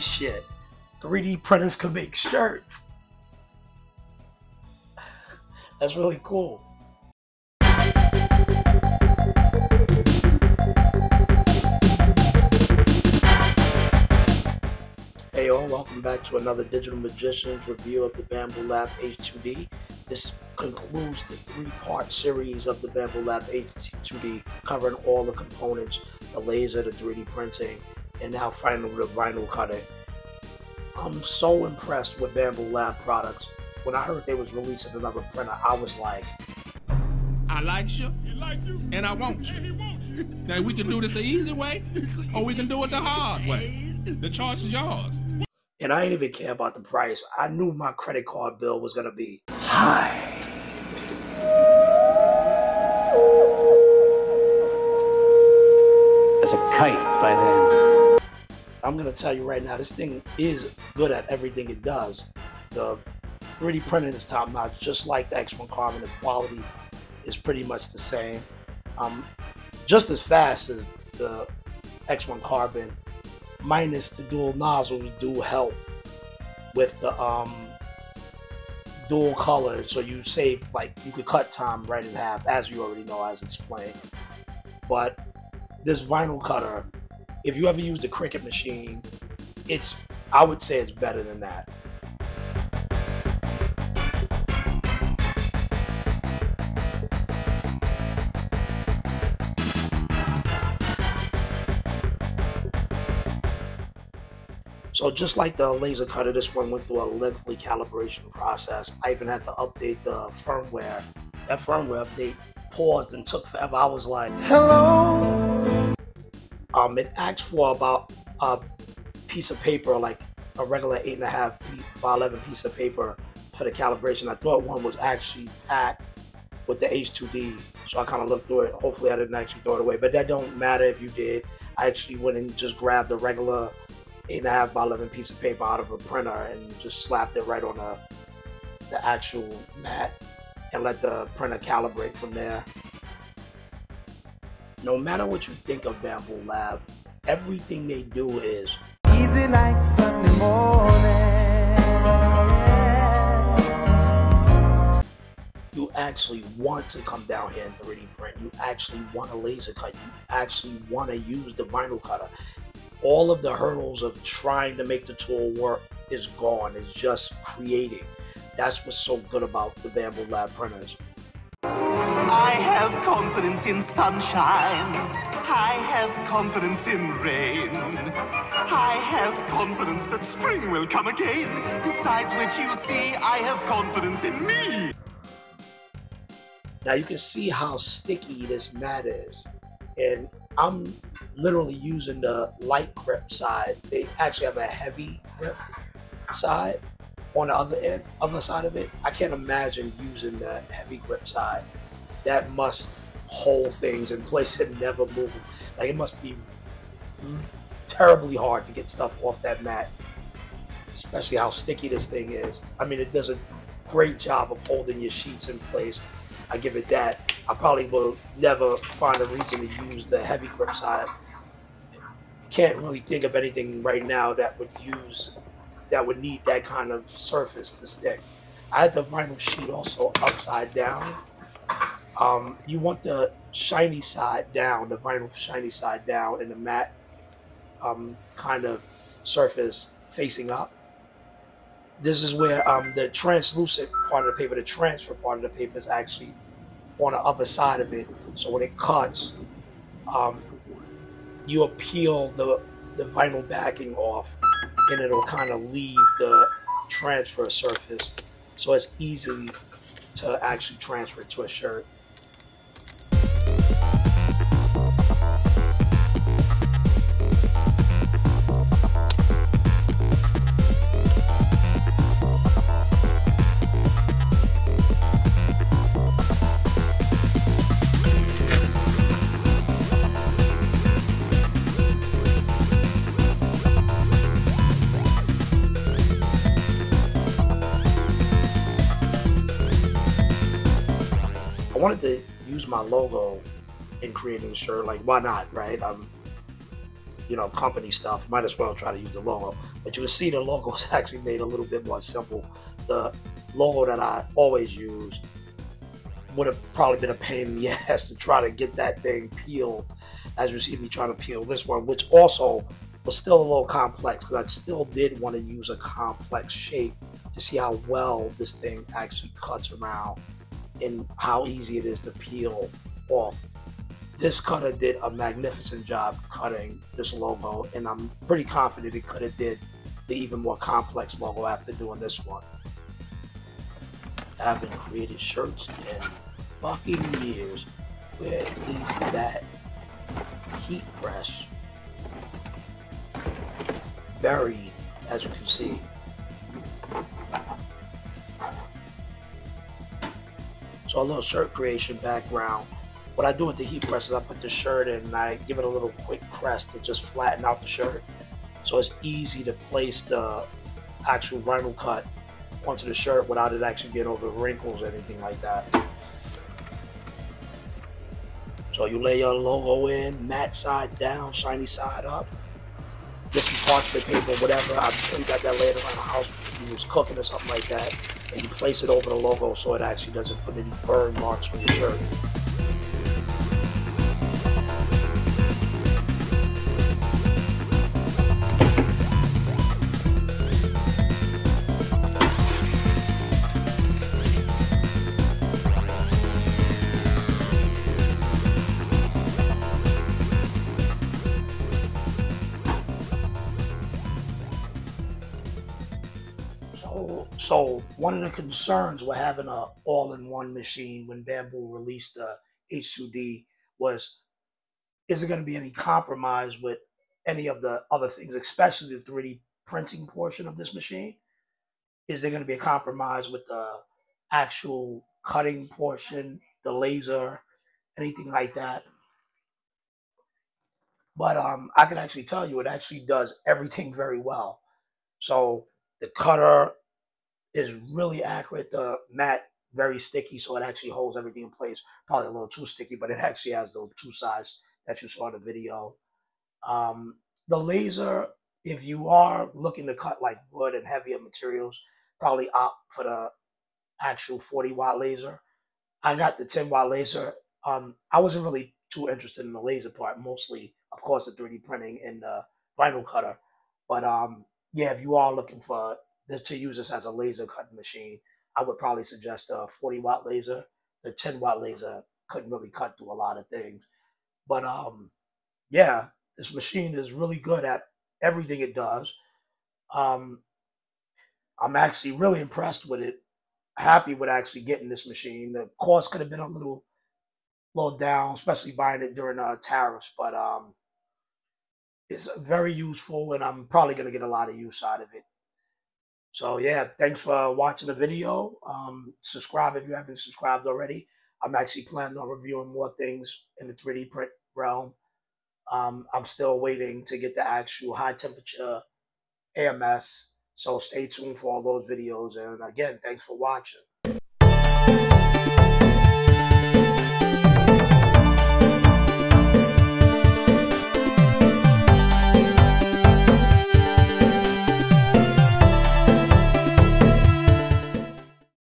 shit. 3D printers can make shirts. That's really cool. Hey all, welcome back to another Digital Magicians review of the Bambu Lab H2D. This concludes the three-part series of the Bambu Lab H2D, covering all the components, the laser, the 3D printing, and now finally the vinyl cutting. I'm so impressed with Bambu Lab products. When I heard they was releasing another printer, I was like, I like you, and I want you. Now we can do this the easy way, or we can do it the hard way. The choice is yours. and I didn't even care about the price. I knew my credit card bill was gonna be high. as a kite by then. I'm gonna tell you right now, this thing is good at everything it does. The 3D printing is top notch, just like the X1 Carbon. The quality is pretty much the same. Um, just as fast as the X1 Carbon, minus the dual nozzles do help with the um, dual color. So you save like you could cut time right in half, as you already know, as explained. But this vinyl cutter if you ever used a Cricut machine, it's I would say it's better than that. So just like the laser cutter, this one went through a lengthy calibration process. I even had to update the firmware. That firmware update paused and took forever. I was like, Hello. Um, it asked for about a piece of paper, like a regular eight and a half by eleven piece of paper for the calibration. I thought one was actually packed with the H2D, so I kind of looked through it. Hopefully, I didn't actually throw it away, but that don't matter if you did. I actually went and just grabbed the regular eight and a half by eleven piece of paper out of a printer and just slapped it right on the the actual mat and let the printer calibrate from there no matter what you think of Bambu Lab, everything they do is Easy like Sunday morning. you actually want to come down here and 3D print. You actually want a laser cut. You actually want to use the vinyl cutter. All of the hurdles of trying to make the tool work is gone. It's just creating. That's what's so good about the Bambu Lab printers. I have confidence in sunshine. I have confidence in rain. I have confidence that spring will come again. Besides which, you see, I have confidence in me. Now you can see how sticky this mat is. And I'm literally using the light grip side. They actually have a heavy grip side on the other end, other side of it. I can't imagine using that heavy grip side. That must hold things in place and never move. Like it must be terribly hard to get stuff off that mat, especially how sticky this thing is. I mean, it does a great job of holding your sheets in place. I give it that. I probably will never find a reason to use the heavy grip side. Can't really think of anything right now that would use that would need that kind of surface to stick. I had the vinyl sheet also upside down. Um, you want the shiny side down, the vinyl shiny side down, and the matte um, kind of surface facing up. This is where um, the translucent part of the paper, the transfer part of the paper, is actually on the other side of it. So when it cuts, um, you peel the the vinyl backing off, and it'll kind of leave the transfer surface, so it's easy to actually transfer to a shirt. Wanted to use my logo in creating the shirt. Like, why not, right? I'm, you know, company stuff, might as well try to use the logo. But you can see the logo is actually made a little bit more simple. The logo that I always use would have probably been a pain in the ass to try to get that thing peeled as you see me trying to peel this one, which also was still a little complex because I still did want to use a complex shape to see how well this thing actually cuts around and how easy it is to peel off. This cutter did a magnificent job cutting this logo, and I'm pretty confident it could have did the even more complex logo after doing this one. I've been creating shirts in fucking years where at least that heat press very, as you can see. So a little shirt creation background. What I do with the heat press is I put the shirt in and I give it a little quick press to just flatten out the shirt. So it's easy to place the actual vinyl cut onto the shirt without it actually getting over wrinkles or anything like that. So you lay your logo in, matte side down, shiny side up. Get some parchment paper, whatever. I'm sure you got that laying around the house you was cooking or something like that. And place it over the logo so it actually doesn't put any burn marks on your shirt. So, so one of the concerns with having a all-in-one machine when Bambu released the H2D was, is there going to be any compromise with any of the other things, especially the 3D printing portion of this machine? Is there going to be a compromise with the actual cutting portion, the laser, anything like that? But um, I can actually tell you, it actually does everything very well. So the cutter is really accurate. The mat very sticky, so it actually holds everything in place. Probably a little too sticky, but it actually has those two sides that you saw in the video. Um, the laser, if you are looking to cut like wood and heavier materials, probably opt for the actual 40 watt laser. I got the 10 watt laser. Um, I wasn't really too interested in the laser part, mostly, of course, the 3D printing and the vinyl cutter. But um, yeah, if you are looking for to use this as a laser cutting machine, I would probably suggest a 40 watt laser. The 10 watt laser couldn't really cut through a lot of things. But um, yeah, this machine is really good at everything it does. Um, I'm actually really impressed with it. Happy with actually getting this machine. The cost could have been a little, little down, especially buying it during uh, tariffs. But um, it's very useful, and I'm probably gonna get a lot of use out of it. So yeah, thanks for watching the video. Um, subscribe if you haven't subscribed already. I'm actually planning on reviewing more things in the 3D print realm. Um, I'm still waiting to get the actual high temperature AMS. So stay tuned for all those videos. And again, thanks for watching.